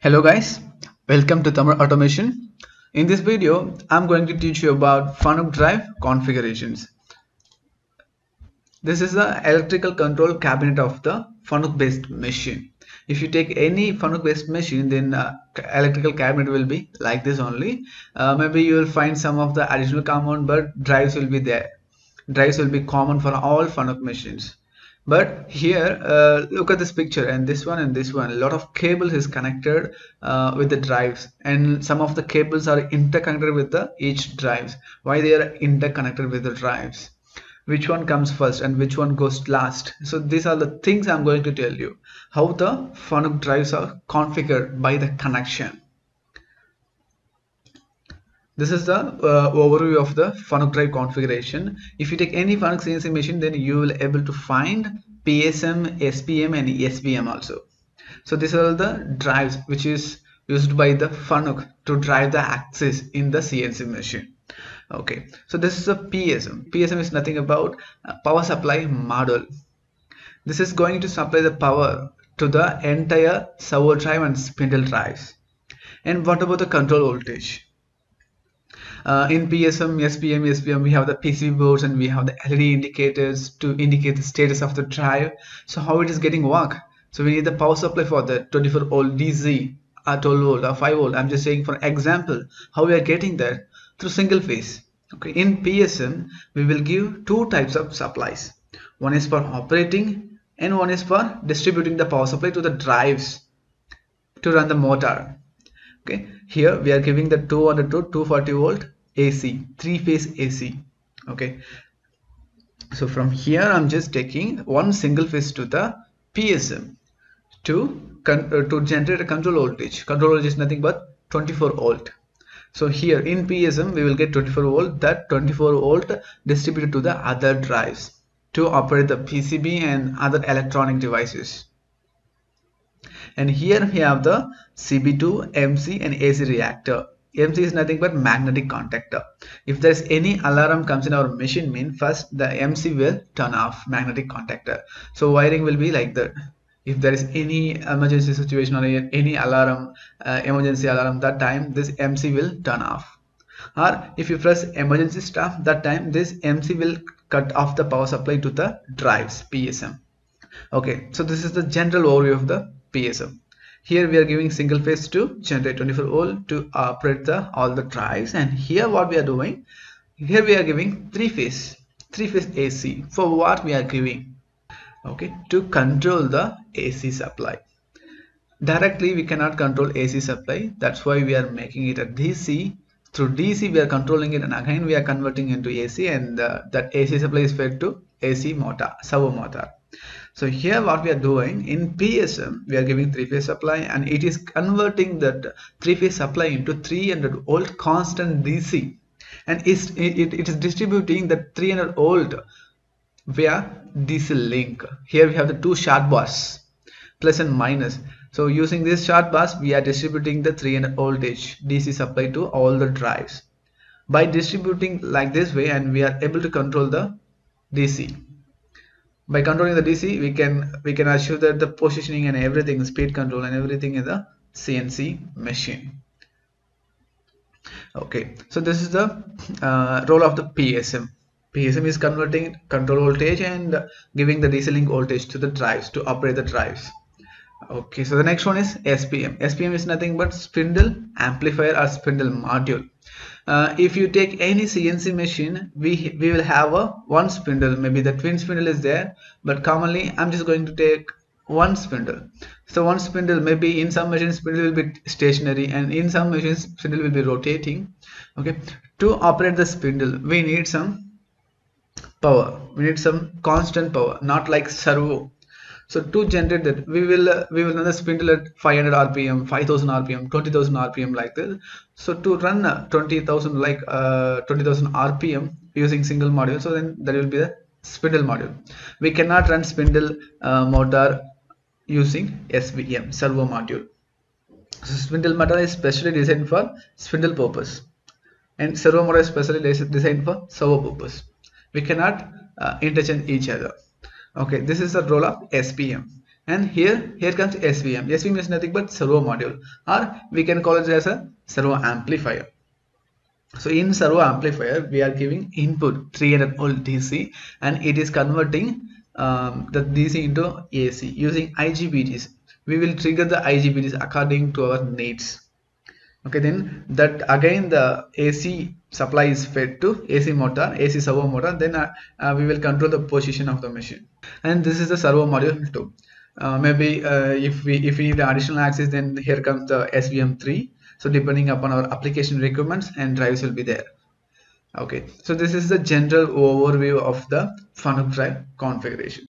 Hello guys, welcome to Tamil Automation. In this video, I'm going to teach you about Fanuc drive configurations. This is the electrical control cabinet of the Fanuc based machine. If you take any Fanuc based machine, then uh, electrical cabinet will be like this only. Uh, maybe you will find some of the additional command, but drives will be there. Drives will be common for all Fanuc machines but here uh, look at this picture and this one and this one. A lot of cables is connected uh, with the drives and some of the cables are interconnected with the each drives. Why they are interconnected with the drives? Which one comes first and which one goes last? So these are the things i'm going to tell you. How the Fanuc drives are configured by the connection this is the uh, overview of the Fanuc drive configuration. If you take any Fanuc CNC machine, then you will able to find PSM, SPM and SVM also. So these are the drives which is used by the Fanuc to drive the axis in the CNC machine. Okay, so this is a PSM. PSM is nothing about power supply module. This is going to supply the power to the entire servo drive and spindle drives. And what about the control voltage? Uh, in PSM, SPM, SPM we have the PCB boards and we have the LED indicators to indicate the status of the drive. So how it is getting work? So we need the power supply for that 24 volt DC or 12 volt or 5 volt I'm just saying for example how we are getting that through single phase. Okay in PSM we will give two types of supplies. One is for operating and one is for distributing the power supply to the drives to run the motor okay. Here we are giving the 200 to 240 volt AC three phase AC okay. So from here I'm just taking one single phase to the PSM to uh, to generate a control voltage. Control voltage is nothing but 24 volt. So here in PSM we will get 24 volt. That 24 volt distributed to the other drives to operate the PCB and other electronic devices and here we have the CB2 MC and AC reactor. MC is nothing but magnetic contactor. If there's any alarm comes in our machine mean first the MC will turn off magnetic contactor. So wiring will be like that. If there is any emergency situation or any alarm uh, emergency alarm that time this MC will turn off. Or if you press emergency stop that time this MC will cut off the power supply to the drives PSM okay so this is the general overview of the PSM. Here we are giving single phase to generate 24 volt to operate the all the drives and here what we are doing here we are giving three phase three phase AC for what we are giving? Okay to control the AC supply. Directly we cannot control AC supply. That's why we are making it a DC through DC we are controlling it and again we are converting into AC and uh, that AC supply is fed to AC motor servo motor so here what we are doing in PSM, we are giving three-phase supply and it is converting that three-phase supply into 300 volt constant DC and it, it is distributing that 300 volt via DC link. Here we have the two short bars plus and minus. So using this short bus, we are distributing the 300 voltage DC supply to all the drives. By distributing like this way and we are able to control the DC by controlling the DC we can we can assure that the positioning and everything speed control and everything in the CNC machine. Okay so this is the uh, role of the PSM PSM is converting control voltage and giving the DC link voltage to the drives to operate the drives. Okay so the next one is SPM SPM is nothing but spindle amplifier or spindle module uh, if you take any CNC machine we we will have a one spindle. Maybe the twin spindle is there but commonly I'm just going to take one spindle. So one spindle maybe in some machines spindle will be stationary and in some machines spindle will be rotating. Okay. To operate the spindle we need some power. We need some constant power not like servo so to generate that. We will uh, we will run the spindle at 500 rpm 5000 rpm 20000 rpm like this. So to run uh, 20000 like uh, 20000 rpm using single module so then that will be the spindle module. We cannot run spindle uh, motor using svm servo module. So spindle motor is specially designed for spindle purpose and servo motor is specially designed for servo purpose. We cannot uh, interchange each other okay this is the role of SPM and here here comes svm svm is nothing but servo module or we can call it as a servo amplifier. So in servo amplifier we are giving input 300 volt dc and it is converting um, the dc into ac using igbts we will trigger the igbts according to our needs okay then that again the ac supply is fed to ac motor ac servo motor. Then uh, uh, we will control the position of the machine. And this is the servo module too uh, maybe uh, if we if we need additional access then here comes the svm3 so depending upon our application requirements and drives will be there. Okay so this is the general overview of the fanuc drive configuration